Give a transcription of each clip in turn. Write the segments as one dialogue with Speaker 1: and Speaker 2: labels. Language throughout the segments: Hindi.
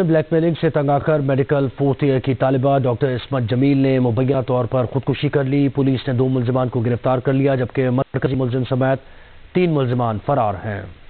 Speaker 1: ब्लैकमेलिंग से तंग आकर मेडिकल फोर्थ ईयर की तालिबा डॉक्टर इसमत जमील ने मुबैया तौर पर खुदकुशी कर ली। पुलिस ने दो मुलजमान को गिरफ़्तार कर लिया, जबकि मरकजी मुलजिम समेत तीन मुलजमान फरार हैं।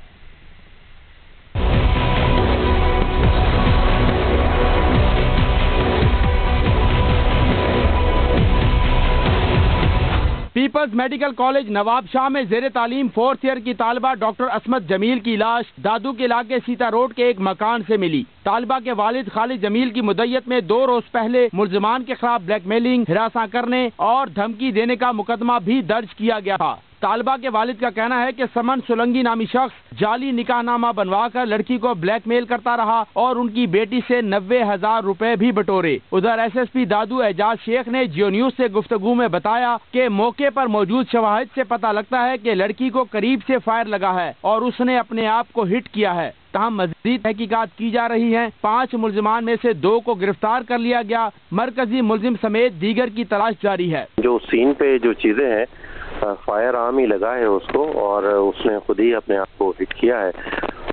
Speaker 2: People's Medical College Nawab Shah में जेर तालीम फोर्थ ईयर की तालबा डॉक्टर असमत जमील की लाश दादू के इलाके सीता रोड के एक मकान से मिली। तालबा के वालिद खालिद जमील की मुदैयत में दो रोज पहले मुलजमान के खिलाफ ब्लैकमेलिंग हिरासा करने और धमकी देने का मुकदमा भी दर्ज किया गया था। तालबा के वालिद का कहना है कि समन सुलंगी नामी शख्स जाली निकाहनामा बनवा कर लड़की को ब्लैकमेल करता रहा और उनकी बेटी से नब्बे हज़ार रूपए भी बटोरे। उधर एसएसपी दादू एजाज शेख ने जियो न्यूज़ से गुफ्तगु में बताया कि मौके पर मौजूद शवाहिद से पता लगता है कि लड़की को करीब से फायर लगा है और उसने अपने आप को हिट किया है। तहम मजीद तहकीकत की जा रही है। पाँच मुलजमान में से दो को गिरफ़्तार कर लिया गया। मरकजी मुलजिम समेत दीगर की तलाश जारी है।
Speaker 3: जो सीन पे जो चीज़ें हैं फायर आर्म ही लगा है उसको और उसने खुद ही अपने आप को हिट किया है।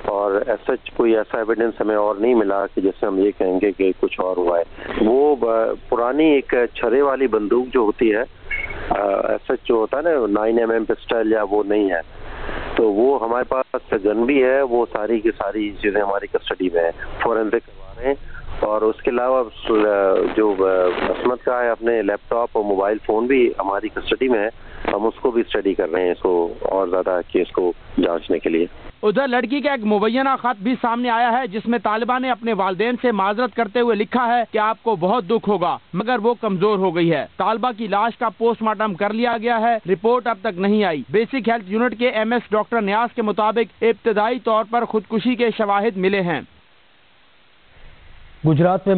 Speaker 3: और ऐसा कोई ऐसा एविडेंस हमें और नहीं मिला कि जैसे हम ये कहेंगे कि कुछ और हुआ है। वो पुरानी एक छरे वाली बंदूक जो होती है ऐसा जो होता है ना नाइन एम एम पिस्टल या वो नहीं है। तो वो हमारे पास गन भी है, वो सारी की सारी चीज़ें हमारी कस्टडी में है। फॉरेंसिक करवा रहे हैं। और उसके अलावा जो असमत का है अपने लैपटॉप और मोबाइल फ़ोन भी हमारी कस्टडी में है, हम उसको भी स्टडी कर रहे हैं इसको और ज़्यादा केस को जांचने के लिए।
Speaker 2: उधर लड़की का एक मुबैना खत भी सामने आया है, जिसमें तालिबा ने अपने वालदेन से माजरत करते हुए लिखा है कि आपको बहुत दुख होगा, मगर वो कमज़ोर हो गई है। तालिबा की लाश का पोस्टमार्टम कर लिया गया है, रिपोर्ट अब तक नहीं आई। बेसिक हेल्थ यूनिट के एमएस डॉक्टर न्यास के मुताबिक इब्तदाई तौर पर खुदकुशी के शवाहिद मिले हैं।
Speaker 1: गुजरात में